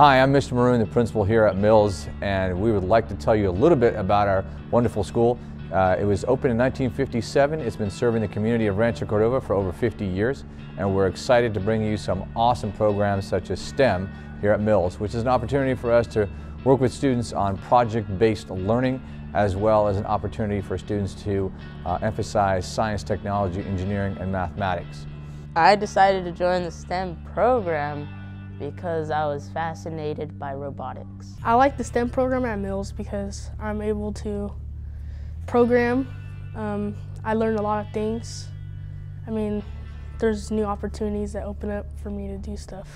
Hi, I'm Mr. Maroon, the principal here at Mills, and we would like to tell you a little bit about our wonderful school. Uh, it was opened in 1957. It's been serving the community of Rancho Cordova for over 50 years, and we're excited to bring you some awesome programs such as STEM here at Mills, which is an opportunity for us to work with students on project-based learning, as well as an opportunity for students to uh, emphasize science, technology, engineering, and mathematics. I decided to join the STEM program because I was fascinated by robotics. I like the STEM program at Mills because I'm able to program. Um, I learned a lot of things. I mean, there's new opportunities that open up for me to do stuff.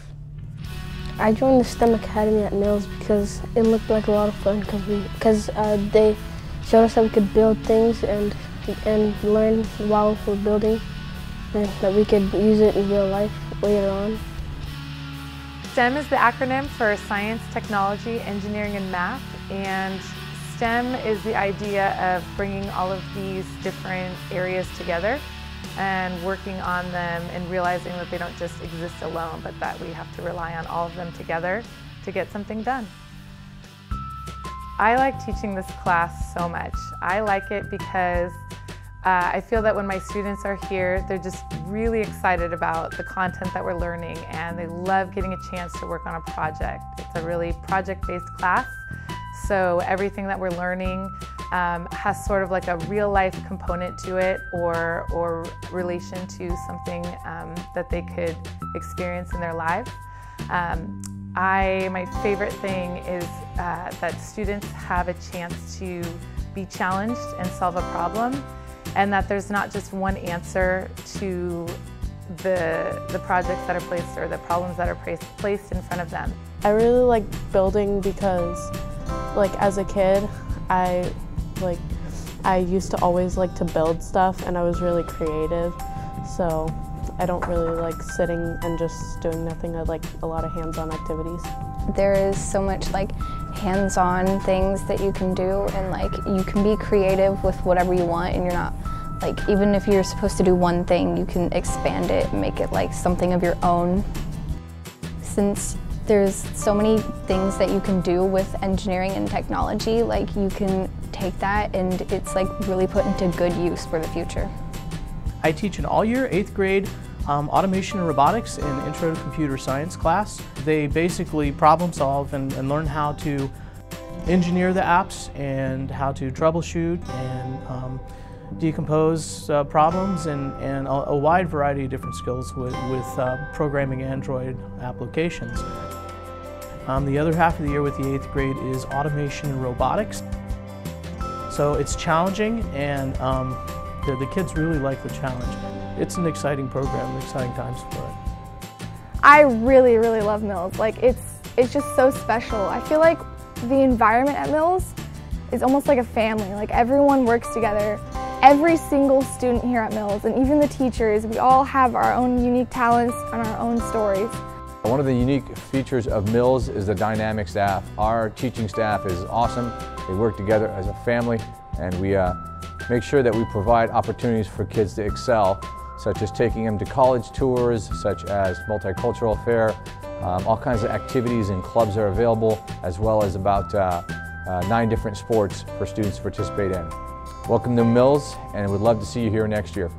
I joined the STEM Academy at Mills because it looked like a lot of fun because we because uh, they showed us how we could build things and and learn while we're building and that we could use it in real life later on. STEM is the acronym for Science, Technology, Engineering, and Math. And STEM is the idea of bringing all of these different areas together and working on them and realizing that they don't just exist alone, but that we have to rely on all of them together to get something done. I like teaching this class so much. I like it because uh, I feel that when my students are here, they're just really excited about the content that we're learning and they love getting a chance to work on a project. It's a really project-based class, so everything that we're learning um, has sort of like a real life component to it or, or relation to something um, that they could experience in their lives. Um, I, my favorite thing is uh, that students have a chance to be challenged and solve a problem and that there's not just one answer to the, the projects that are placed or the problems that are placed, placed in front of them. I really like building because like as a kid I like I used to always like to build stuff and I was really creative so I don't really like sitting and just doing nothing. I like a lot of hands-on activities. There is so much like hands-on things that you can do and like you can be creative with whatever you want and you're not like even if you're supposed to do one thing you can expand it and make it like something of your own. Since there's so many things that you can do with engineering and technology like you can take that and it's like really put into good use for the future. I teach an all-year 8th grade um, automation and robotics in intro to computer science class. They basically problem solve and, and learn how to engineer the apps and how to troubleshoot and um, decompose uh, problems and, and a, a, wide variety of different skills with, with uh, programming Android applications. Um, the other half of the year with the 8th grade is automation and robotics. So it's challenging and um, the, the kids really like the challenge. It's an exciting program, exciting times for it. I really, really love Mills. Like it's, it's just so special. I feel like the environment at Mills is almost like a family. Like everyone works together. Every single student here at Mills and even the teachers, we all have our own unique talents and our own stories. One of the unique features of Mills is the dynamic staff. Our teaching staff is awesome. They work together as a family and we uh, make sure that we provide opportunities for kids to excel, such as taking them to college tours, such as multicultural fair. Um, all kinds of activities and clubs are available, as well as about uh, uh, nine different sports for students to participate in. Welcome to Mills, and we'd love to see you here next year.